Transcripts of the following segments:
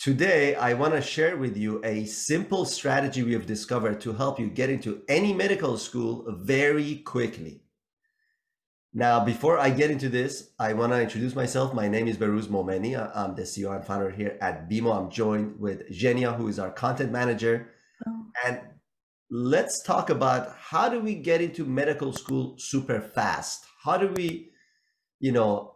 Today, I want to share with you a simple strategy we have discovered to help you get into any medical school very quickly. Now, before I get into this, I want to introduce myself. My name is Behrooz Momeni. I'm the CEO and founder here at BeMo. I'm joined with Zhenya, who is our content manager. Oh. And let's talk about how do we get into medical school super fast? How do we, you know,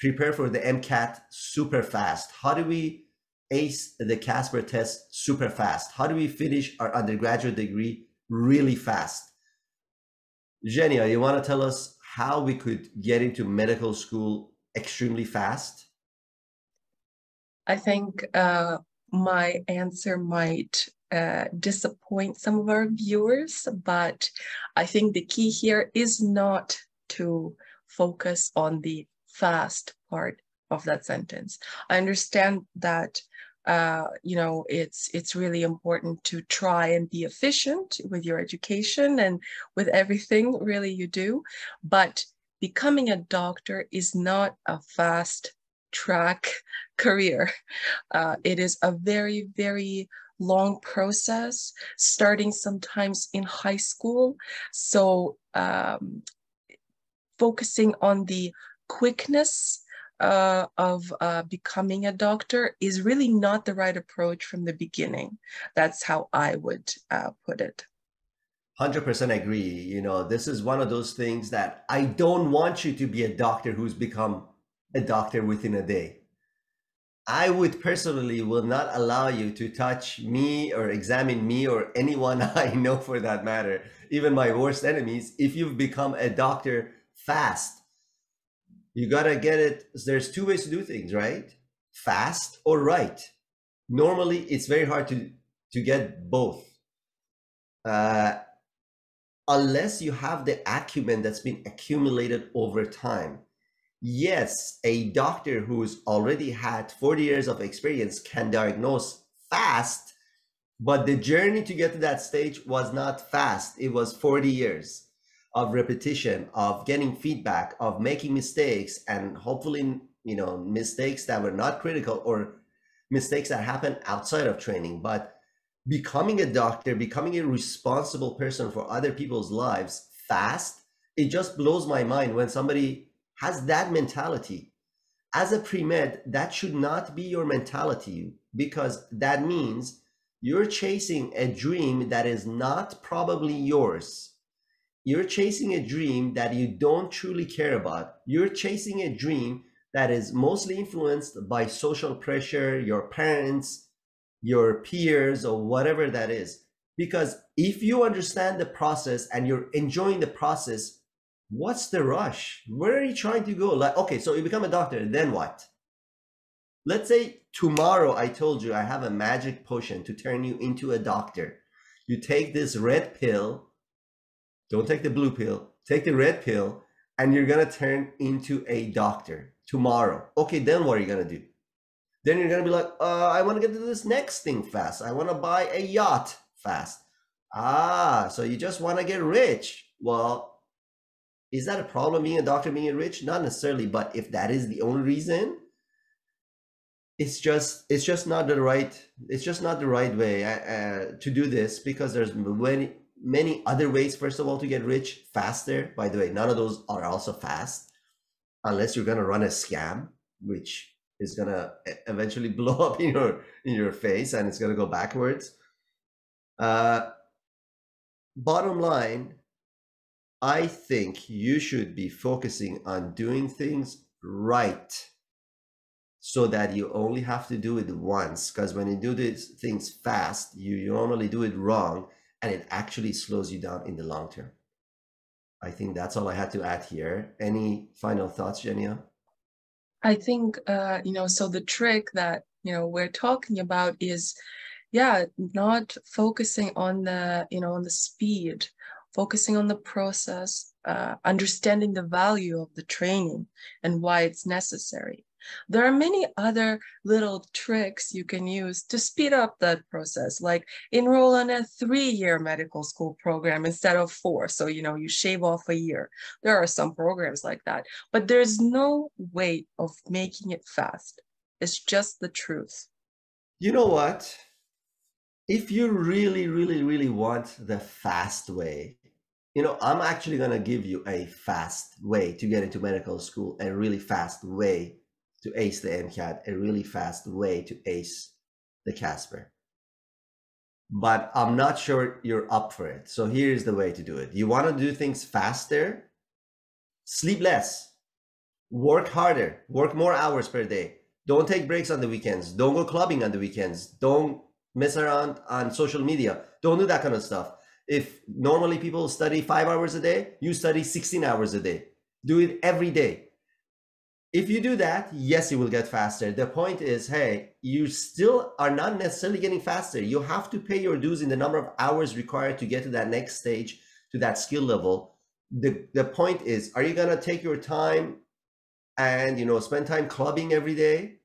prepare for the MCAT super fast? How do we ace the CASPer test super fast? How do we finish our undergraduate degree really fast? Zhenya, you want to tell us how we could get into medical school extremely fast? I think uh, my answer might uh, disappoint some of our viewers, but I think the key here is not to focus on the fast part of that sentence. I understand that uh, you know it's it's really important to try and be efficient with your education and with everything really you do, but becoming a doctor is not a fast track career. Uh, it is a very very long process, starting sometimes in high school. So um, focusing on the quickness uh, of uh, becoming a doctor is really not the right approach from the beginning. That's how I would uh, put it. 100% agree. You know, this is one of those things that I don't want you to be a doctor who's become a doctor within a day. I would personally will not allow you to touch me or examine me or anyone I know for that matter, even my worst enemies, if you've become a doctor fast. You gotta get it. There's two ways to do things, right? Fast or right. Normally, it's very hard to to get both, uh, unless you have the acumen that's been accumulated over time yes, a doctor who's already had 40 years of experience can diagnose fast, but the journey to get to that stage was not fast. It was 40 years of repetition, of getting feedback, of making mistakes, and hopefully, you know, mistakes that were not critical or mistakes that happen outside of training. But becoming a doctor, becoming a responsible person for other people's lives fast, it just blows my mind when somebody has that mentality. As a pre-med, that should not be your mentality because that means you're chasing a dream that is not probably yours. You're chasing a dream that you don't truly care about. You're chasing a dream that is mostly influenced by social pressure, your parents, your peers, or whatever that is. Because if you understand the process and you're enjoying the process, what's the rush? Where are you trying to go? Like, okay, so you become a doctor, then what? Let's say tomorrow I told you I have a magic potion to turn you into a doctor. You take this red pill, don't take the blue pill, take the red pill, and you're gonna turn into a doctor tomorrow. Okay, then what are you gonna do? Then you're gonna be like, uh, I wanna get to this next thing fast. I wanna buy a yacht fast. Ah, so you just wanna get rich. Well, is that a problem being a doctor being rich? Not necessarily, but if that is the only reason, it's just it's just not the right it's just not the right way uh, uh, to do this because there's many many other ways first of all to get rich faster by the way none of those are also fast unless you're going to run a scam which is going to eventually blow up in your in your face and it's going to go backwards uh bottom line I think you should be focusing on doing things right so that you only have to do it once. Because when you do these things fast, you normally do it wrong and it actually slows you down in the long term. I think that's all I had to add here. Any final thoughts, Zhenya? I think, uh, you know, so the trick that, you know, we're talking about is, yeah, not focusing on the, you know, on the speed focusing on the process, uh, understanding the value of the training and why it's necessary. There are many other little tricks you can use to speed up that process, like enroll in a three-year medical school program instead of four. So, you know, you shave off a year. There are some programs like that, but there's no way of making it fast. It's just the truth. You know what? If you really, really, really want the fast way, you know, I'm actually going to give you a fast way to get into medical school, a really fast way to ace the MCAT, a really fast way to ace the CASPer. But I'm not sure you're up for it. So here's the way to do it. You want to do things faster, sleep less, work harder, work more hours per day. Don't take breaks on the weekends. Don't go clubbing on the weekends. Don't mess around on social media. Don't do that kind of stuff. If normally people study five hours a day, you study 16 hours a day. Do it every day if you do that, yes, you will get faster. The point is, hey, you still are not necessarily getting faster. You have to pay your dues in the number of hours required to get to that next stage, to that skill level. The, the point is, are you going to take your time and, you know, spend time clubbing every day?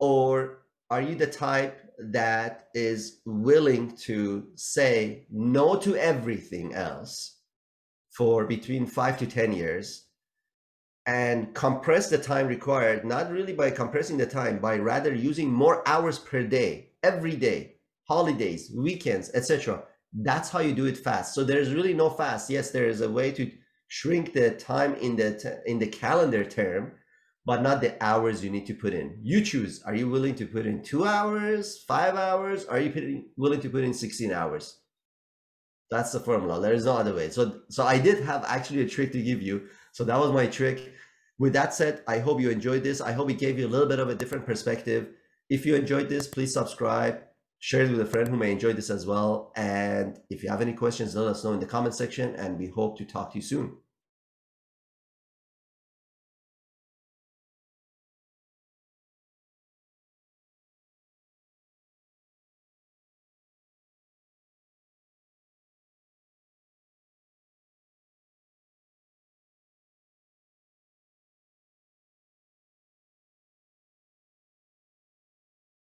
Or are you the type that is willing to say no to everything else for between five to 10 years and compress the time required, not really by compressing the time, by rather using more hours per day, every day, holidays, weekends, etc. That's how you do it fast. So there's really no fast. Yes, there is a way to shrink the time in the in the calendar term, but not the hours you need to put in. You choose. Are you willing to put in two hours, five hours? Are you putting, willing to put in 16 hours? That's the formula. There is no other way. So so I did have actually a trick to give you. So that was my trick. With that said, I hope you enjoyed this. I hope it gave you a little bit of a different perspective. If you enjoyed this, please subscribe, share it with a friend who may enjoy this as well. And if you have any questions, let us know in the comment section and we hope to talk to you soon.